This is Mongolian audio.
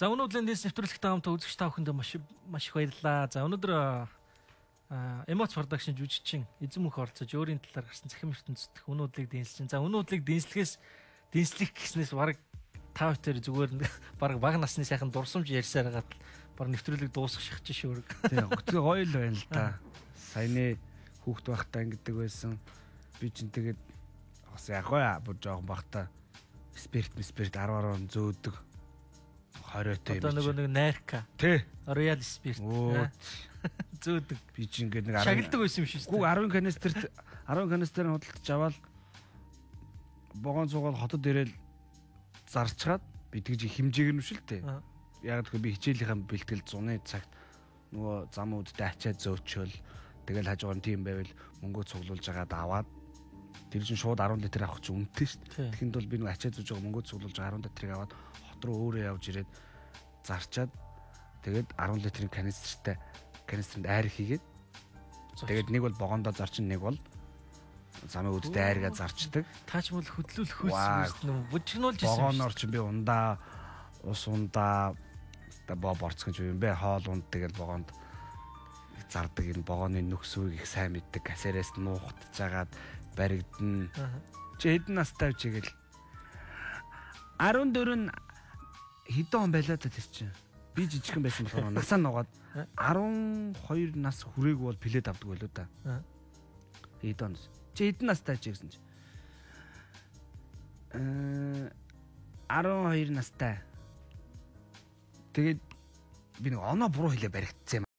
За өнөөдрийн дэс нэвтрүүлэгт таамтаа үзэгч та бүхэнд маш маш их баярлалаа. За өнөөдөр эмоц продакшн жүжигчин эзэн мөнх оролцож өөрийн талаар гарсан захим ертөнцийн өнөөдлийг дэнслэж. За өнөөдлийг дэнслэхээс дэнслэх гэснээс баг та бүхэн зүгээр баг баг насны сайхан дурсамж ярьсаар хагаад баг нэвтрүүлэг дуусгах шахаж шүүрэг. Тийм өгтгөө гоё л байна л да. Саяны хүүхд байхдаа ингэдэг байсан. Би чинь тэгээд бас яг гоо бүр жоохон багтаа спирт спирт 10 10 зөөдөг 20-той юм. Одоо нөгөө нэг найрка. Тий. Royal Spirit. Зөөдөг. Би чи ингээд нэг 10 шагналдаг байсан юм шиг. Гүг 10 канистрт 10 канистрын худалдаж аваад богоон цугаал хотод ирээл зарчгаад би тэгж хэмжээг нь шүү л дээ. Яг тэгэхээр би хичээлийнхаа бэлтгэл 100-ны цагт нөгөө зам үүдтэй ачаад зөөчөөл тэгэл хажуугаар нь тийм байвал мөнгөө цуглуулж агаад аваад тэр чинь шууд 10 литр авах чинь үнэтэй шүү дээ. Тэгэхэд бол би нөгөө ачаад зөөж байгаа мөнгөө цуглуулж 10 литрийг аваад руу өөрөө явж ирээд зарчаад тэгээд 10 литрийн канистртай канистрэнд айр хийгээд тэгээд нэг бол богондоо зарчин нэг бол замын үдтэй айргаа зарчдаг. Таач бол хөдлүүлэх хүйс нү бүжигнүүлж ирсэн. Богоноор ч би ундаа ус ундаа боо борцгож юм бэ хоол унд тэгэл богонд зардаг энэ богооны нөхсвийг их сайн мэддэг касерээс нуухтж жагаад баригдана. Чи хэдэн настай вэ чигээл 14 нь хэдэн он байлаа та тэр чинь. Би жижигхэн байсан болохоор насаа нугаад 12 нас хүрээгүй бол плед авдаг байлоо да. Хэдэн он. Чи хэдэн настай чи гэсэн чи. Э 12 настай. Тэгээд би нэг оноо буруу хэлээ баригдсан юм